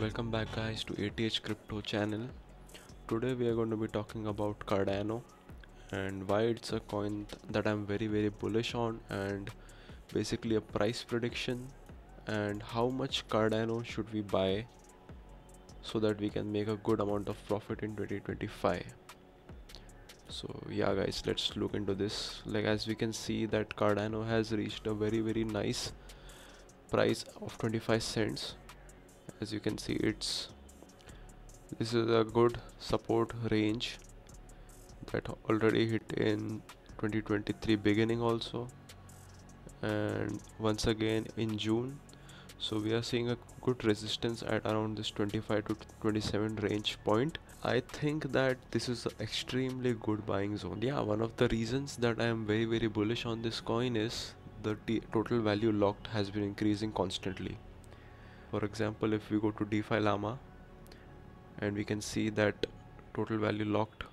Welcome back guys to ATH Crypto channel. Today we are going to be talking about Cardano and why it's a coin that I'm very very bullish on and basically a price prediction and how much Cardano should we buy so that we can make a good amount of profit in 2025 so yeah guys let's look into this. Like as we can see that Cardano has reached a very very nice price of 25 cents as you can see it's this is a good support range that already hit in 2023 beginning also. And once again in June so we are seeing a good resistance at around this 25 to 27 range point. I think that this is an extremely good buying zone. Yeah one of the reasons that I am very very bullish on this coin is the total value locked has been increasing constantly for example if we go to DeFi Llama and we can see that total value locked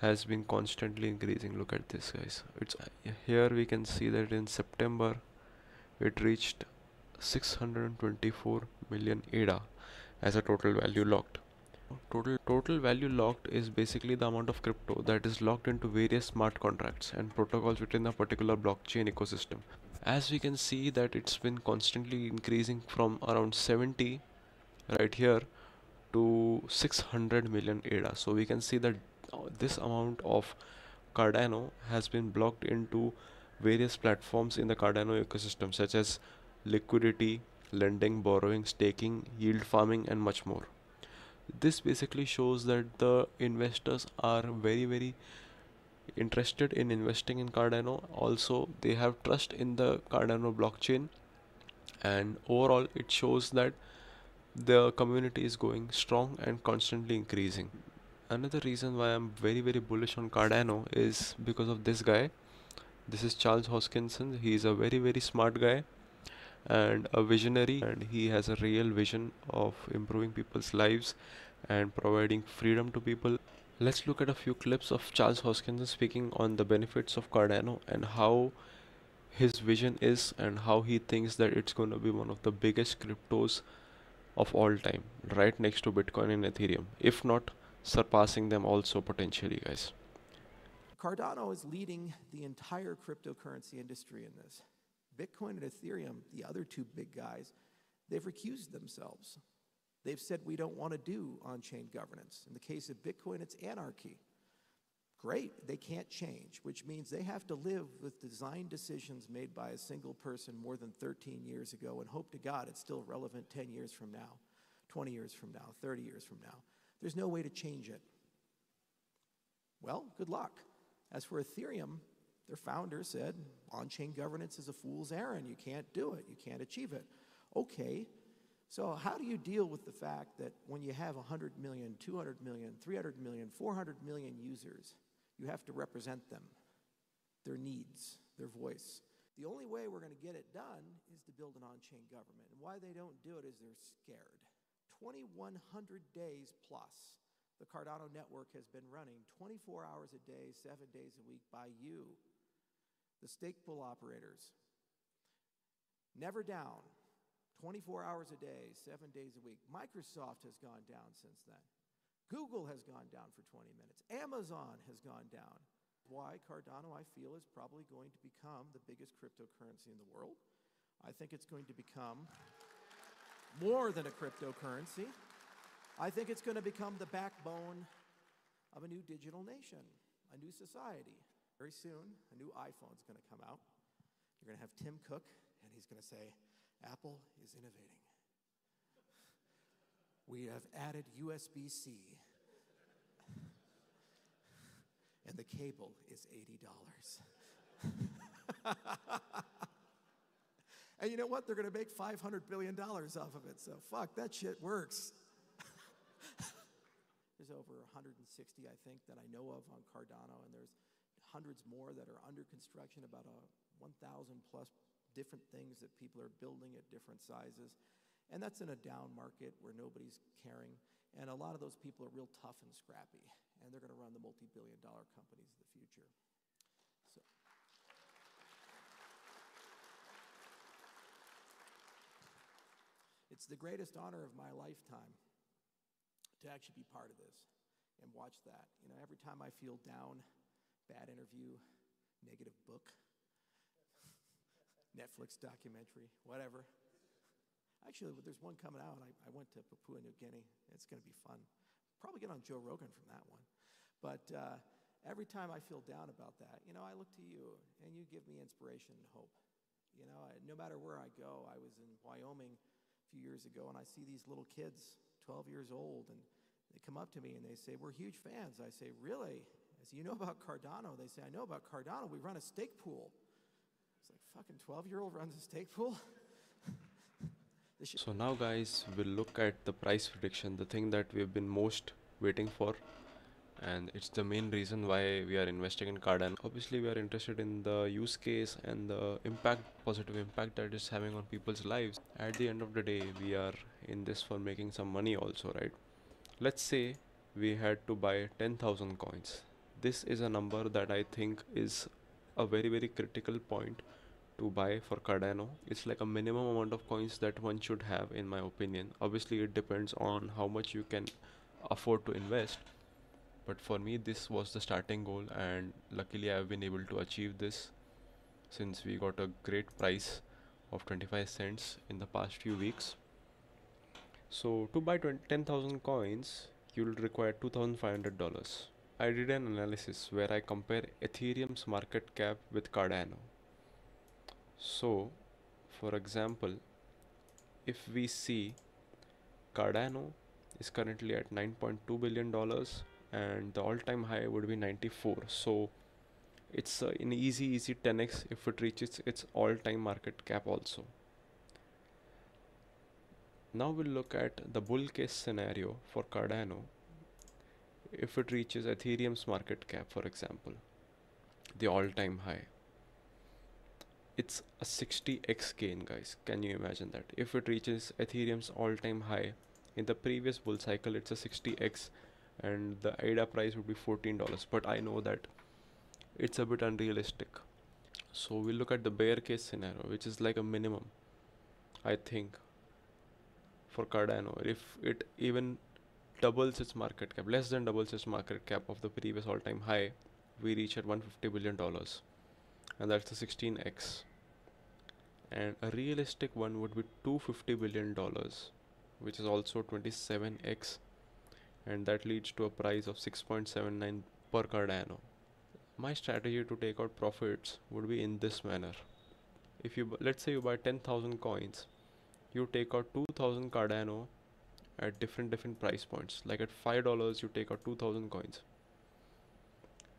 has been constantly increasing look at this guys it's here we can see that in September it reached 624 million ADA as a total value locked. Total total value locked is basically the amount of crypto that is locked into various smart contracts and protocols within a particular blockchain ecosystem. As we can see that it's been constantly increasing from around 70 right here to 600 million ADA. So we can see that uh, this amount of Cardano has been blocked into various platforms in the Cardano ecosystem such as liquidity, lending, borrowing, staking, yield farming, and much more. This basically shows that the investors are very, very interested in investing in Cardano. Also, they have trust in the Cardano blockchain, and overall, it shows that the community is going strong and constantly increasing. Another reason why I'm very, very bullish on Cardano is because of this guy. This is Charles Hoskinson. He is a very, very smart guy and a visionary and he has a real vision of improving people's lives and providing freedom to people let's look at a few clips of charles hoskinson speaking on the benefits of cardano and how his vision is and how he thinks that it's going to be one of the biggest cryptos of all time right next to bitcoin and ethereum if not surpassing them also potentially guys cardano is leading the entire cryptocurrency industry in this Bitcoin and Ethereum, the other two big guys, they've recused themselves. They've said we don't want to do on chain governance. In the case of Bitcoin, it's anarchy. Great, they can't change, which means they have to live with design decisions made by a single person more than 13 years ago and hope to God it's still relevant 10 years from now, 20 years from now, 30 years from now. There's no way to change it. Well, good luck. As for Ethereum, their founder said, on chain governance is a fool's errand. You can't do it, you can't achieve it. Okay, so how do you deal with the fact that when you have 100 million, 200 million, 300 million, 400 million users, you have to represent them, their needs, their voice? The only way we're going to get it done is to build an on chain government. And why they don't do it is they're scared. 2,100 days plus, the Cardano network has been running 24 hours a day, seven days a week by you the stake pool operators, never down, 24 hours a day, seven days a week. Microsoft has gone down since then. Google has gone down for 20 minutes. Amazon has gone down. Why Cardano, I feel, is probably going to become the biggest cryptocurrency in the world. I think it's going to become more than a cryptocurrency. I think it's going to become the backbone of a new digital nation, a new society. Very soon, a new iPhone is going to come out. You're going to have Tim Cook, and he's going to say, Apple is innovating. We have added USB C, and the cable is $80. and you know what? They're going to make $500 billion off of it, so fuck, that shit works. there's over 160, I think, that I know of on Cardano, and there's hundreds more that are under construction, about a 1,000 plus different things that people are building at different sizes. And that's in a down market where nobody's caring. And a lot of those people are real tough and scrappy, and they're going to run the multi billion dollar companies of the future. So. It's the greatest honor of my lifetime to actually be part of this and watch that. You know, every time I feel down, bad interview, negative book, Netflix documentary, whatever. Actually, there's one coming out. I, I went to Papua New Guinea. It's going to be fun. Probably get on Joe Rogan from that one. But uh, every time I feel down about that, you know, I look to you and you give me inspiration and hope. You know, I, no matter where I go, I was in Wyoming a few years ago and I see these little kids, 12 years old, and they come up to me and they say, We're huge fans. I say, Really? I say, You know about Cardano? They say, I know about Cardano. We run a stake pool. Fucking 12 year old runs a stake pool? So now guys, we'll look at the price prediction, the thing that we've been most waiting for and it's the main reason why we are investing in Cardano. Obviously we are interested in the use case and the impact, positive impact that it's having on people's lives. At the end of the day, we are in this for making some money also, right? Let's say we had to buy 10,000 coins. This is a number that I think is a very very critical point to buy for Cardano. It's like a minimum amount of coins that one should have, in my opinion. Obviously, it depends on how much you can afford to invest. But for me, this was the starting goal, and luckily, I've been able to achieve this since we got a great price of 25 cents in the past few weeks. So, to buy 10,000 coins, you'll require $2,500. I did an analysis where I compare Ethereum's market cap with Cardano so for example if we see Cardano is currently at 9.2 billion dollars and the all-time high would be 94 so it's uh, an easy easy 10x if it reaches its all-time market cap also. Now we'll look at the bull case scenario for Cardano. If it reaches Ethereum's market cap for example the all-time high it's a 60x gain guys. Can you imagine that? If it reaches ethereum's all-time high in the previous bull cycle it's a 60x and the ADA price would be $14 but I know that it's a bit unrealistic. So we look at the bear case scenario which is like a minimum I think for Cardano. If it even doubles its market cap less than doubles its market cap of the previous all-time high we reach at 150 billion dollars and that's the 16x and a realistic one would be 250 billion dollars which is also 27x and that leads to a price of 6.79 per cardano. My strategy to take out profits would be in this manner. If you let's say you buy 10000 coins you take out 2000 cardano at different different price points. Like at $5 you take out 2000 coins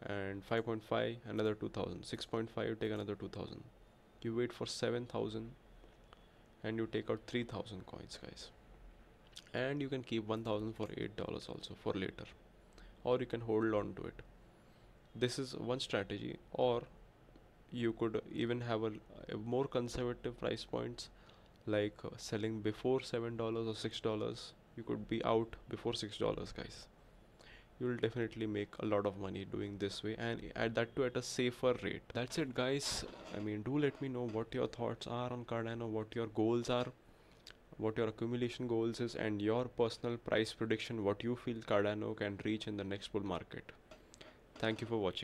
and 5.5 another 2000 6.5 take another 2000 you wait for 7000 and you take out 3000 coins guys. And you can keep 1000 for 8 dollars also for later. Or you can hold on to it. This is one strategy. Or you could even have a, a more conservative price points like uh, selling before seven dollars or six dollars. You could be out before six dollars guys you will definitely make a lot of money doing this way and add that to at a safer rate. That's it guys. I mean do let me know what your thoughts are on cardano what your goals are what your accumulation goals is and your personal price prediction what you feel cardano can reach in the next bull market. Thank you for watching